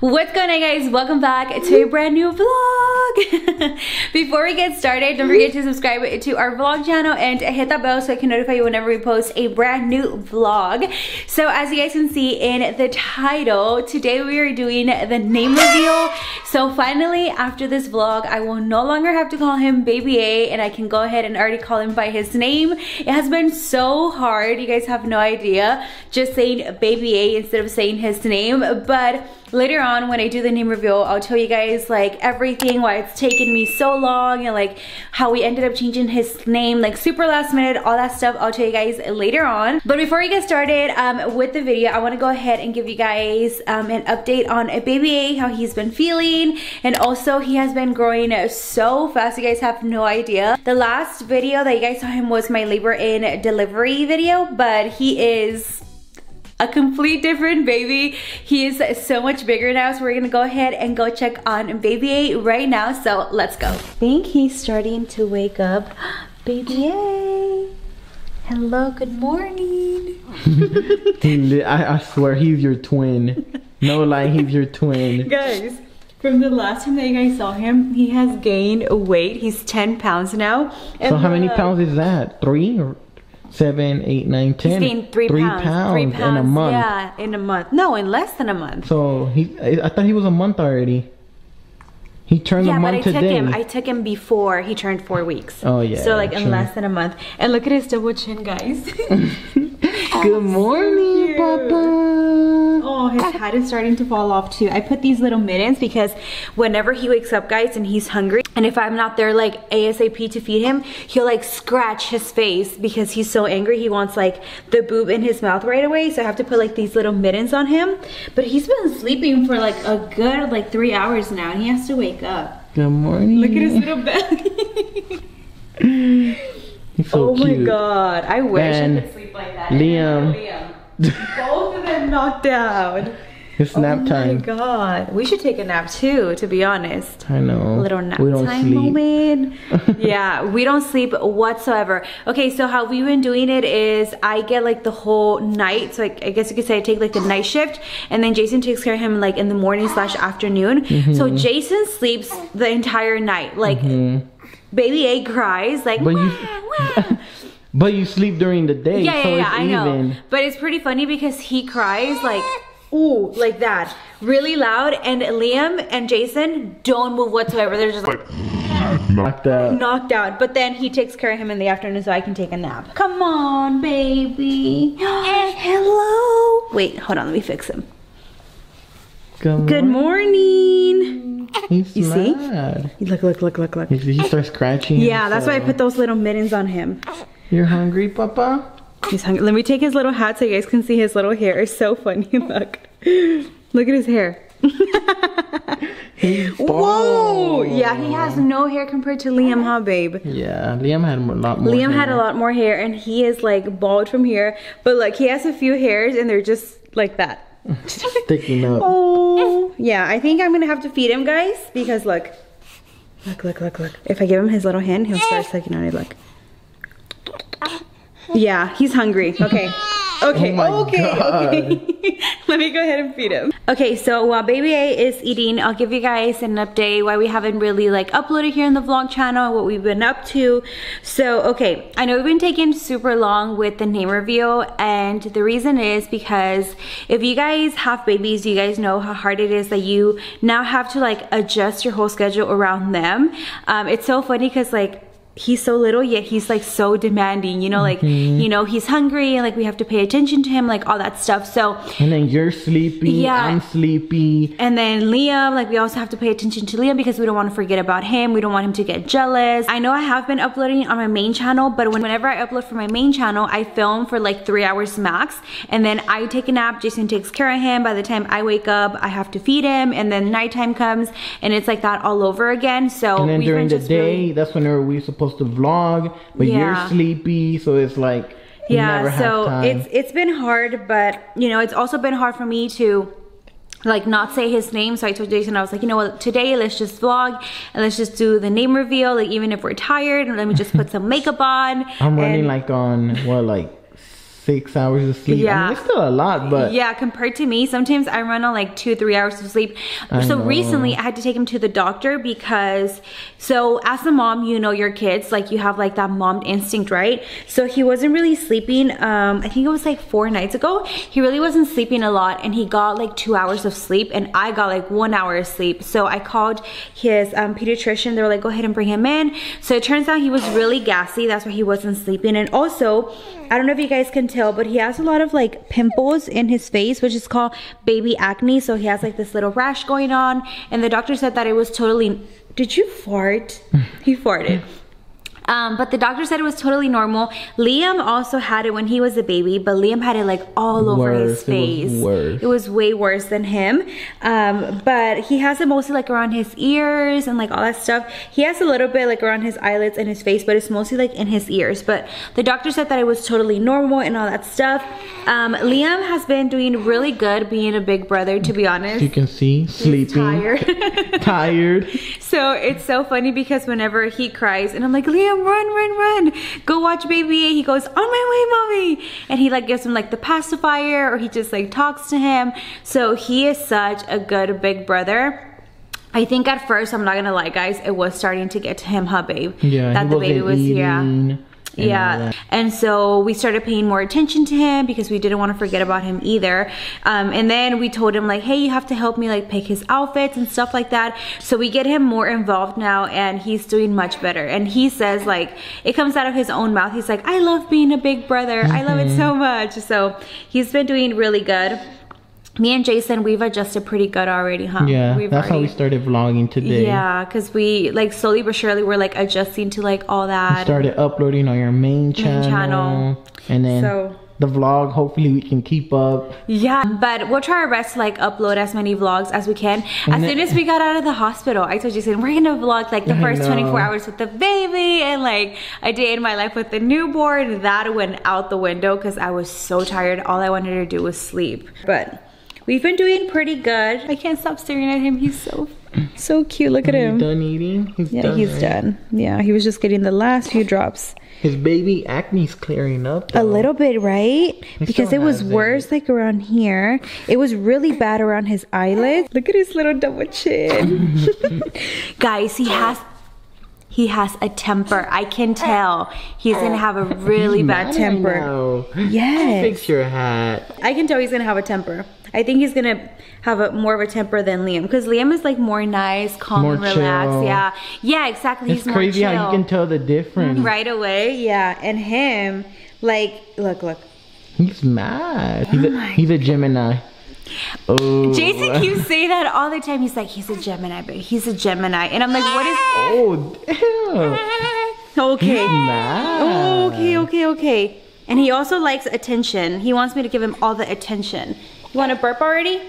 What's going on guys? Welcome back to a brand new vlog. Before we get started, don't forget to subscribe to our vlog channel and hit that bell so I can notify you whenever we post a brand new vlog. So as you guys can see in the title, today we are doing the name reveal. So finally, after this vlog, I will no longer have to call him Baby A and I can go ahead and already call him by his name. It has been so hard, you guys have no idea, just saying Baby A instead of saying his name. But later on when I do the name reveal, I'll tell you guys like everything, why it's taken me so long and like how we ended up changing his name like super last minute, all that stuff I'll tell you guys later on. But before we get started um, with the video, I wanna go ahead and give you guys um, an update on a Baby A, how he's been feeling. And also he has been growing so fast, you guys have no idea. The last video that you guys saw him was my labor in delivery video, but he is a complete different baby. He is so much bigger now, so we're gonna go ahead and go check on baby A right now, so let's go. I think he's starting to wake up. baby A, hello, good morning. I, I swear he's your twin. No lie, he's your twin. Guys, from the last time that you guys saw him, he has gained weight. He's 10 pounds now. so how many uh, pounds is that? Three? Or seven, eight, nine, ten. He's gained three, three pounds, pounds, three pounds. in a month. Yeah, in a month. No, in less than a month. So he, I thought he was a month already. He turned yeah, a month but I took him. I took him before he turned four weeks. Oh yeah. So like in less than a month. And look at his double chin, guys. Oh, good morning, cute. Papa. Oh, his hat is starting to fall off too. I put these little mittens because whenever he wakes up, guys, and he's hungry, and if I'm not there like ASAP to feed him, he'll like scratch his face because he's so angry. He wants like the boob in his mouth right away. So I have to put like these little mittens on him. But he's been sleeping for like a good like three hours now and he has to wake up. Good morning. Look at his little belly. He's so oh cute. my god. I wish And I could sleep like that. Liam. Liam. Both of them knocked out. It's nap time. oh my god. We should take a nap too, to be honest. I know. A little nap we don't time sleep. moment. yeah, we don't sleep whatsoever. Okay, so how we've been doing it is I get like the whole night. So I, I guess you could say I take like the night shift and then Jason takes care of him like in the morning slash afternoon. Mm-hmm. So Jason sleeps the entire night. Like baby A cries like But you- "Wah, wah." But you sleep during the day, Yeah, so yeah, yeah, it's I even. know. But it's pretty funny because he cries like, ooh, like that, really loud, and Liam and Jason don't move whatsoever. They're just like Knocked out. knocked out. But then he takes care of him in the afternoon so I can take a nap. Come on, baby. Hello. Wait, hold on, let me fix him. Good, Good morning. He's You see? mad. Look, look, look, look, look. He, he starts scratching. Yeah, that's why I put those little mittens on him. You're hungry, Papa? He's hungry. Let me take his little hat so you guys can see his little hair. It's so funny. Look. Look at his hair. Whoa! Yeah, he has no hair compared to Liam, huh, babe? Yeah, Liam had a lot more. Liam had a lot more hair and he is like bald from here. But like he has a few hairs and they're just like that. Sticking up. Oh. Yeah, I think I'm gonna have to feed him, guys, because look. Look, look, look, look. If I give him his little hand, he'll start sucking on it. Look. Yeah, he's hungry. Okay. Okay, Oh my okay, God. okay. Let me go ahead and feed him. Okay, so while baby A is eating, I'll give you guys an update why we haven't really like uploaded here in the vlog channel, what we've been up to. So, okay, I know we've been taking super long with the name reveal and the reason is because if you guys have babies, you guys know how hard it is that you now have to like adjust your whole schedule around them. Um, it's so funny because like he's so little yet he's like so demanding you know like mm-hmm. you know he's hungry and like we have to pay attention to him like all that stuff so And then you're sleepy. Yeah. I'm sleepy. and then Liam, like we also have to pay attention to Liam because we don't want to forget about him. We don't want him to get jealous. I know I have been uploading on my main channel, but whenever I upload for my main channel, I film for like three hours max. And then I take a nap, Jason takes care of him. By the time I wake up, I have to feed him. And then nighttime comes and it's like that all over again. So And then during the day, really- that's whenever we're supposed to vlog, but Yeah. you're sleepy, so it's like yeah so it's it's been hard but you know it's also been hard for me to like not say his name. So i told jason i was like you know what today let's just vlog and let's just do the name reveal. Like even if we're tired and let me just put some makeup on I'm running and- like on what like six hours of sleep. I Yeah. mean, it's still a lot, but yeah, compared to me, sometimes I run on like two, three hours of sleep. I so know. recently I had to take him to the doctor because, so as a mom, you know your kids, like you have like that mom instinct, right? So he wasn't really sleeping. Um, I think it was like four nights ago. He really wasn't sleeping a lot and he got like two hours of sleep and I got like one hour of sleep. So I called his um, pediatrician. They were like, go ahead and bring him in. So it turns out he was really gassy. That's why he wasn't sleeping. And also, I don't know if you guys can but he has a lot of like pimples in his face, which is called baby acne. So he has like this little rash going on. And the doctor said that it was totally. Did you fart? he farted. Um, but the doctor said it was totally normal. Liam also had it when he was a baby, but Liam had it like all over his Worse. It was face. worse. It was way worse than him. Um, but he has it mostly like around his ears and like all that stuff. He has a little bit like around his eyelids and his face, but it's mostly like in his ears. But the doctor said that it was totally normal and all that stuff. Um, Liam has been doing really good being a big brother, to be honest. you can see He's sleeping, tired. tired. So it's so funny because whenever he cries and I'm like, Liam, run, run, run. Go watch baby A. He goes, on my way, mommy. And he like gives him like the pacifier or he just like talks to him. So he is such a good big brother. I think at first, I'm not gonna lie guys, it was starting to get to him, huh babe? Yeah, That he the baby was here. eating and Yeah, and so we started paying more attention to him because we didn't want to forget about him either. Um, and then we told him like, hey, you have to help me like pick his outfits and stuff like that. So we get him more involved now, and he's doing much better. And he says like, it comes out of his own mouth. He's like, I love being a big brother. I love it so Mm-hmm. much. So he's been doing really good. Me and Jason, we've adjusted pretty good already, huh? Yeah, We've that's how we started vlogging today. Yeah, because we like slowly but surely we're like adjusting to like all that. Started uploading on your main channel, channel. and then So- the vlog. Hopefully, we can keep up. Yeah, but we'll try our best to like upload as many vlogs as we can. As And soon as we got out of the hospital, I told Jason we're gonna vlog like the first 24 hours with the baby and like a day in my life with the newborn. That went out the window because I was so tired. All I wanted to do was sleep. But we've been doing pretty good. I can't stop staring at him. He's so so cute. Look at He's him. done eating. He's Yeah, done. he's right? done. Yeah, he was just getting the last few drops. His baby acne's clearing up. A little bit, right? Because it was has it. worse like around here. It was really bad around his eyelids. Look at his little double chin. Guys, he has he has a temper. I can tell. He's gonna have a really He's bad temper. right now. Yes. Fix your hat. I can tell he's gonna have a temper. I think he's gonna have a more of a temper than Liam because Liam is like more nice, calm, More and relaxed. chill. Yeah, yeah, exactly. It's he's more crazy how you can tell the difference. Mm-hmm. right away. Yeah, and him, like, look, look. He's mad. He's, Oh a, he's a Gemini. Oh. Jason keeps saying that all the time. He's like, he's a Gemini, but He's a Gemini. And I'm like, what is. Oh damn. Okay. He's mad. Okay, okay, okay. And he also likes attention. He wants me to give him all the attention. You want to burp already?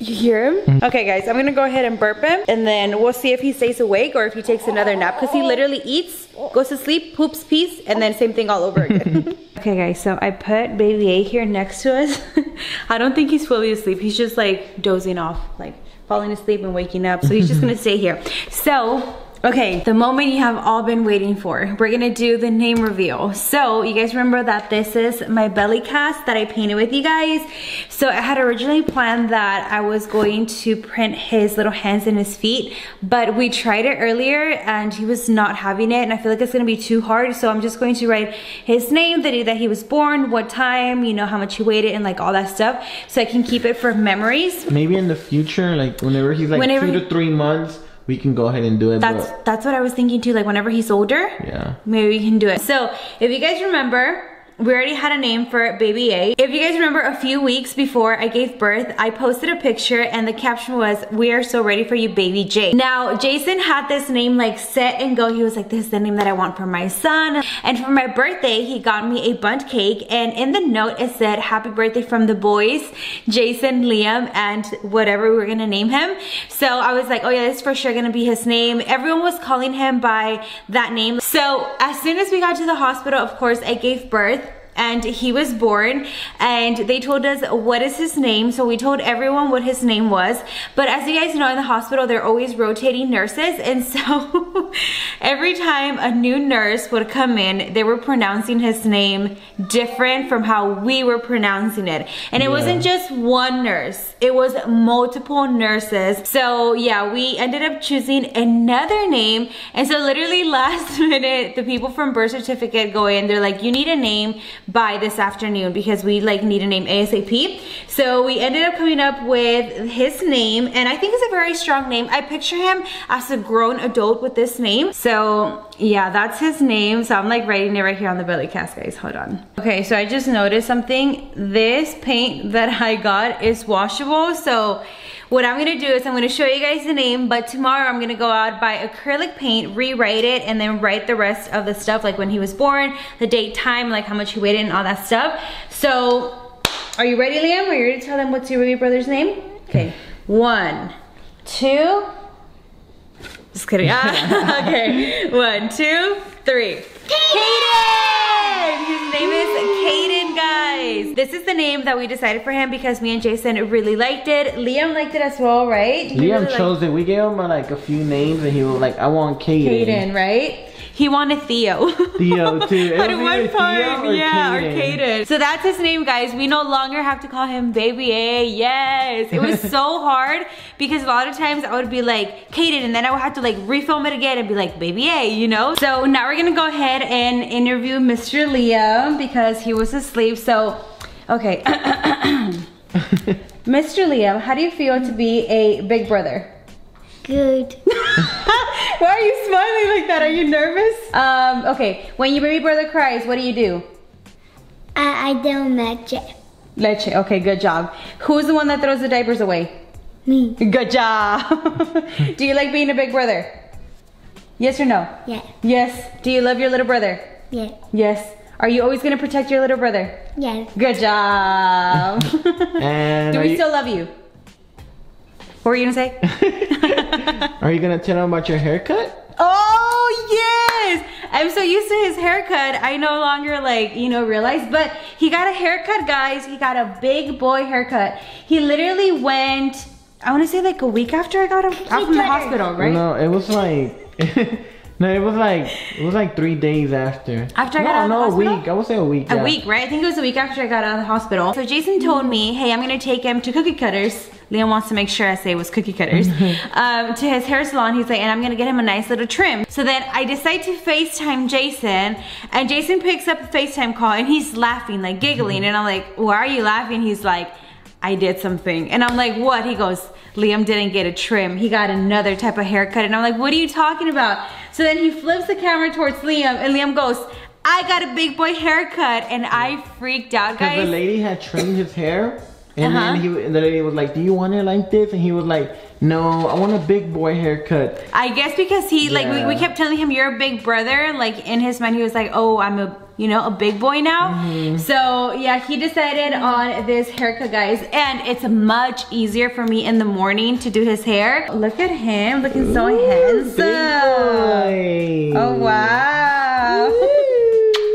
You hear him? Mm. Okay, guys, I'm gonna go ahead and burp him, and then we'll see if he stays awake or if he takes another nap. Because he literally eats, goes to sleep, poops, pees, and then same thing all over again. okay, guys, so I put baby A here next to us. I don't think he's fully asleep. He's just like dozing off, like falling asleep and waking up. So he's just gonna stay here. So Okay, the moment you have all been waiting for. We're gonna do the name reveal. So, you guys remember that this is my belly cast that I painted with you guys. So, I had originally planned that I was going to print his little hands and his feet, but we tried it earlier and he was not having it, and I feel like it's gonna be too hard. So, I'm just going to write his name, the day that he was born, what time, you know, how much he weighed, and like all that stuff, so I can keep it for memories. Maybe in the future, like whenever he's like Whenever two to three months, we can go ahead and do it. That's but that's what I was thinking too. Like whenever he's older, yeah. maybe we can do it. So if you guys remember, we already had a name for baby A. If you guys remember a few weeks before I gave birth, I posted a picture and the caption was, we are so ready for you, baby J. Now, Jason had this name like set and go. He was like, this is the name that I want for my son. And for my birthday, he got me a Bundt cake. And in the note, it said, happy birthday from the boys, Jason, Liam, and whatever we were gonna name him. So I was like, oh yeah, this is for sure gonna be his name. Everyone was calling him by that name. So as soon as we got to the hospital, of course, I gave birth. And he was born and they told us what is his name? So we told everyone what his name was. But as you guys know in the hospital they're always rotating nurses and so every time a new nurse would come in they were pronouncing his name different from how we were pronouncing it. And it Yeah. wasn't just one nurse. It was multiple nurses. So yeah we ended up choosing another name. And so literally last minute the people from birth certificate go in. They're like you need a name by this afternoon because we like need a name ASAP so we ended up coming up with his name and I think it's a very strong name. I picture him as a grown adult with this name. So yeah that's his name so I'm like writing it right here on the belly cast guys hold on okay so I just noticed something this paint that I got is washable so what I'm gonna do is I'm gonna show you guys the name, but tomorrow I'm gonna go out, buy acrylic paint, rewrite it, and then write the rest of the stuff, like when he was born, the date, time, like how much he weighed, and all that stuff. So, are you ready, Liam? Are you ready to tell them what's your baby brother's name? Okay, one, two, just kidding. Ah, okay, one, two, three. Kaden! His name is Kaden, guys. This is the name that we decided for him because me and Jason really liked it. Liam liked it as well, right? Liam really chose it. We gave him like a few names, and he was like, "I want Kaden." Kaden, right? He wanted Theo. Theo, too. At one point, Theo or yeah, or Kaden. Kaden. So that's his name, guys. We no longer have to call him Baby A. Yes, it was so hard because a lot of times I would be like Kaden, and then I would have to like refilm it again and be like Baby A, you know. So now we're gonna go ahead and interview Mr. Liam because he was asleep. So, okay. Mr. Liam, how do you feel to be a big brother? Good. Why are you smiling like that? Are you nervous? Um, okay, when your baby brother cries, what do you do? I, I don't match it. Leche. Okay, good job. Who's the one that throws the diapers away? Me. Good job. do you like being a big brother? Yes or no? Yeah. Yes. Do you love your little brother? Yeah. Yes. Are you always gonna protect your little brother? Yes. Good job. And do we you, still love you? What were you gonna say? are you gonna tell him about your haircut? Oh yes! I'm so used to his haircut. I no longer like, you know, realize, but he got a haircut, guys. He got a big boy haircut. He literally went, I wanna say like a week after I got him out from the hospital, right? No, it was like. no, it was like it was like three days after. After I no, got out of the hospital. no, a week. I would say a week. A yeah. week, right? I think it was a week after I got out of the hospital. So Jason told me, hey, I'm gonna take him to cookie cutters. Liam wants to make sure I say it was cookie cutters. um, to his hair salon, he's like, and I'm gonna get him a nice little trim. So then I decide to FaceTime Jason, and Jason picks up a FaceTime call and he's laughing, like giggling. And I'm like, why are you laughing? He's like, I did something. And I'm like, what? He goes, Liam didn't get a trim. He got another type of haircut. And I'm like, what are you talking about? So then he flips the camera towards Liam and Liam goes, I got a big boy haircut. And I freaked out, Because the lady had trimmed his hair, and Uh-huh. then he, and the lady was like, "Do you want it like this?" And he was like, "No, I want a big boy haircut." I guess because he, like, we, we kept telling him, you're a big brother. Like, in his mind, he was like, oh, I'm a, you know, a big boy now. Mm-hmm. So, yeah, he decided on this haircut, guys. And it's much easier for me in the morning to do his hair. Look at him, looking so handsome. Oh, wow.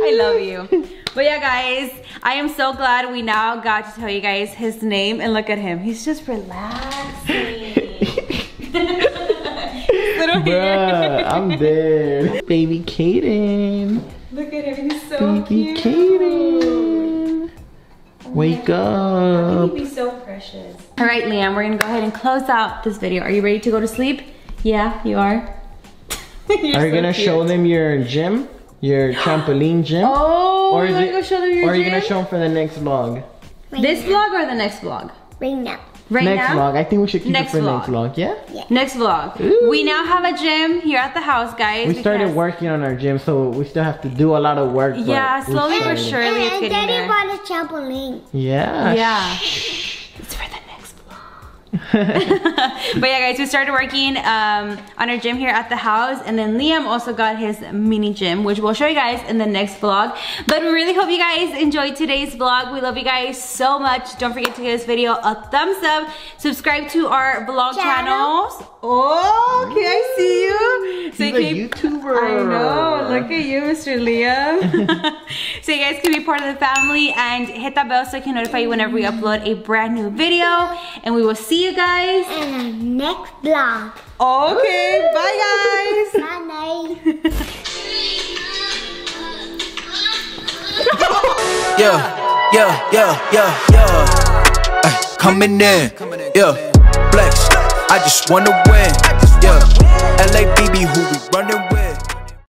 I love you. But yeah, guys, I am so glad we now got to tell you guys his name. And look at him. He's just relaxing. Bruh, I'm dead. Baby Kaden. Look at him. He's so Baby cute. Kaden. Oh Wake up. He'd be so precious. All right, Liam, we're gonna go ahead and close out this video. Are you ready to go to sleep? Yeah, you are. You're Are you so gonna cute. show them your gym? Your trampoline gym? Oh, or is wanna it, go show them your or are you gonna show them for the next vlog? Right This now. vlog or the next vlog? Right now. Right next now? vlog. I think we should keep Next it for vlog. next vlog. Yeah. Next vlog. Ooh. We now have a gym here at the house, guys. We started working on our gym, so we still have to do a lot of work. Yeah, slowly but started. surely it's and getting Daddy there. bought a trampoline. Yeah. Yeah. but yeah, guys, we started working um, on our gym here at the house, and then Liam also got his mini gym, which we'll show you guys in the next vlog. But we really hope you guys enjoyed today's vlog. We love you guys so much. Don't forget to give this video a thumbs up. Subscribe to our vlog Channel. channels. Oh, can I see you? So He's you a can- YouTuber. I know. Look at you, Mr. Liam. so you guys can be part of the family and hit that bell so I can notify you whenever we upload a brand new video. And we will see you guys. in our next vlog. Okay, bye guys. Bye. Yeah, yeah, yeah, yeah, yeah. Ay, coming in, yeah. I just wanna win. Yeah, LABB, who we running with?